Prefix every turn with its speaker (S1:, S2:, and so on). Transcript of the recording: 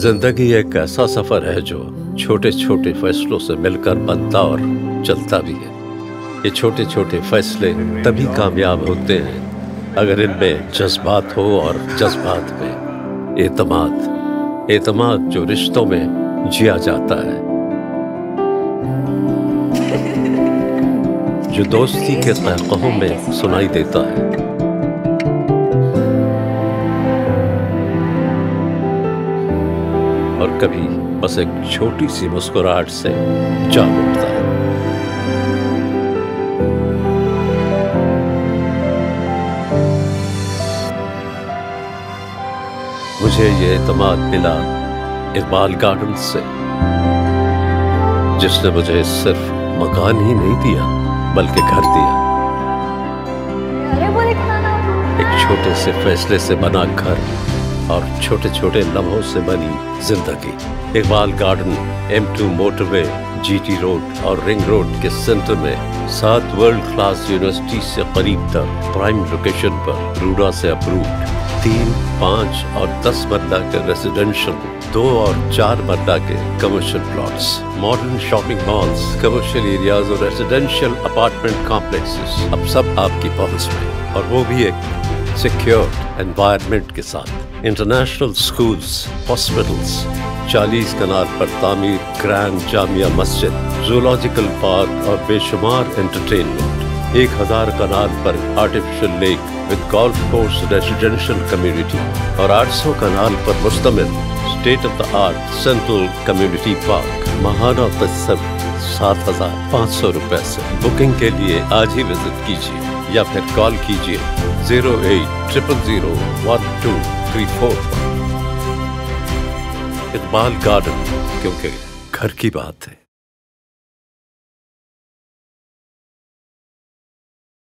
S1: ज़िंदगी एक ऐसा सफ़र है जो छोटे छोटे फैसलों से मिलकर बनता और चलता भी है। ये छोटे छोटे फैसले तभी कामयाब होते हैं अगर इनमें जज्बात हो और जज्बात में एतमाद एतमाद जो रिश्तों में जिया जाता है। जो दोस्ती के तहकों में सुनाई देता है। और कभी बस एक छोटी सी मुस्कुराहट से जा उठता है। मुझे ये इतमाद मिला इकबाल गार्डन से जिसने मुझे सिर्फ़ मकान ही नहीं दिया बल्कि घर दिया। एक छोटे से फैसले से बना घर। और छोटे छोटे लम्हों से बनी ज़िंदगी। Iqbal garden M two motorway GT road और रिंग रोड के सेंटर में सात वर्ल्ड क्लास यूनिवर्सिटी से करीब तक प्राइम लोकेशन पर रूडा से अप्रूव तीन, पाँच और दस मरला के रेसिडेंशियल दो और चार मरला के commercial plots modern shopping malls commercial areas और रेसिडेंशियल अपार्टमेंट कॉम्प्लेक्सेस अब सब आपकी पहुँच में और वो भी एक सिक्योर एनवायरनमेंट के साथ। इंटरनेशनल स्कूल्स हॉस्पिटल्स चालीस कनाल पर तामीर grand Jamia Masjid zoological park और बेशुमार एंटरटेनमेंट एक हज़ार कनाल पर artificial lake with golf course residential community और 800 कनाल पर मुश्तमिल state of the art central community park महाना तस्सब सात हज़ार पाँच सौ रुपए से। बुकिंग के लिए आज ही विज़िट कीजिए या फिर कॉल कीजिए zero eight triple zero one two Iqbal garden क्योंकि घर की बात है।